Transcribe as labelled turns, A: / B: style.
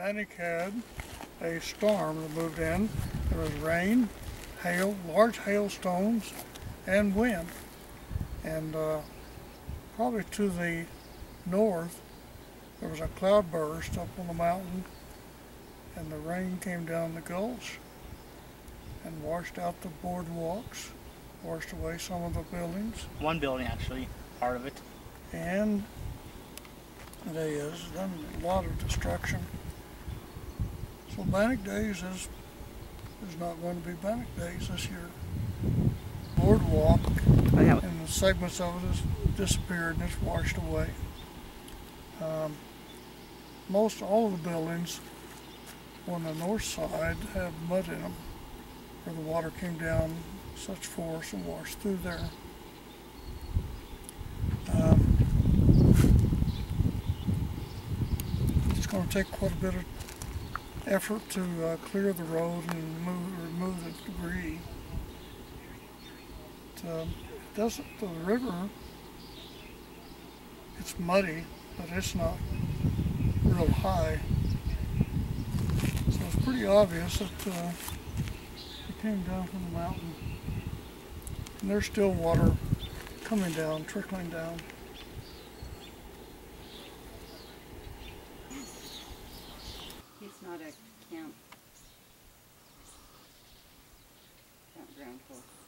A: Bannack had a storm that moved in. There was rain, hail, large hailstones, and wind. And uh, probably to the north, there was a cloud burst up on the mountain, and the rain came down the gulch and washed out the boardwalks, washed away some of the buildings,
B: One building actually, part of it.
A: and it has done a lot of destruction. So Bannack Days is is not going to be Bannack Days this year. Boardwalk and the segments of it has disappeared and it's washed away. Um, most all of the buildings on the north side have mud in them where the water came down such force and washed through there. Um, it's going to take quite a bit of effort to uh, clear the road and move, remove the debris. Um, it doesn't, the river, it's muddy, but it's not real high. So it's pretty obvious that uh, it came down from the mountain. And there's still water coming down, trickling down.
C: Not a camp. Campground horse.